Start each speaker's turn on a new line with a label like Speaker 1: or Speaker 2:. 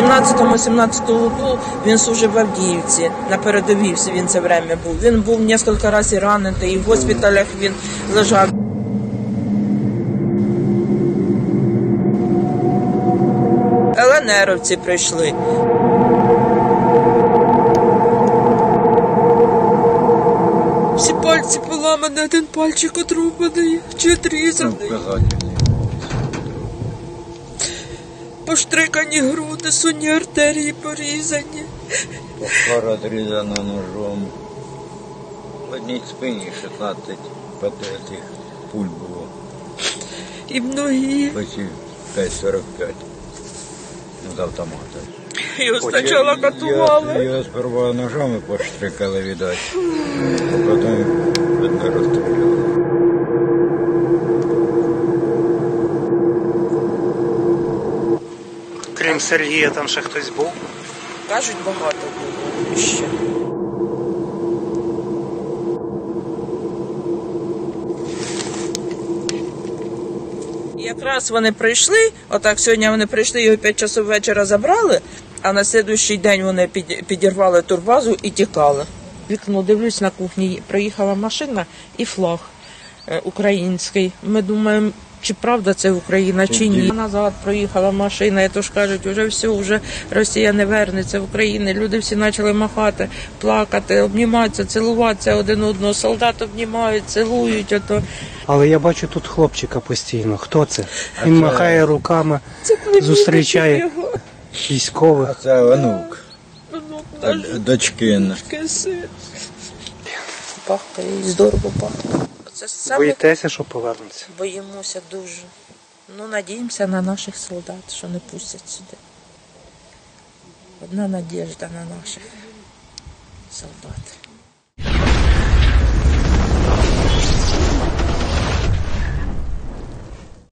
Speaker 1: 16-17 году він служив в Авдіївці, на передовій він це время був. Він був кілька разів ранений, і в госпіталях він лежав. ЛНРовці прийшли. Всі пальці поламані, один пальчик отрубаний чи отрізаний. Поштрикані груди, сонні артерії порізані.
Speaker 2: Пара отрізана ножом. В одній спині 16 патетих пуль було.
Speaker 1: І в ноги.
Speaker 2: Потім 5,45 з автомата.
Speaker 1: Його спочатку катували.
Speaker 2: Його сперва ножами поштрикали, видать, а потім розстріляли.
Speaker 3: Крім Сергія, там ще хтось був.
Speaker 1: Кажуть, багато було ще. Якраз вони прийшли, отак сьогодні вони прийшли, його 5 часов вечора забрали, а на слідуючий день вони підірвали турбазу і тікали. Вікно дивлюсь на кухні, приїхала машина і флаг е, український. Ми думаємо, чи правда це Україна, чи ні. Назад проїхала машина, і то ж кажуть, вже все, вже Росія не вернеться в Україну. Люди всі почали махати, плакати, обніматися, цілуватися один одного. Солдат обнімають, цілують. Ото.
Speaker 3: Але я бачу тут хлопчика постійно. Хто це? Він махає руками,
Speaker 1: Це
Speaker 3: Зустрічає.
Speaker 2: А
Speaker 3: військових.
Speaker 2: це онук,
Speaker 1: Ну,
Speaker 2: а
Speaker 1: наш син. Пахкає, і здорово пахне. Це саме
Speaker 3: Боїтеся, що повернеться?
Speaker 1: боїмося дуже. Ну, надіємося на наших солдат, що не пустять сюди. Одна надіжда на наших солдат.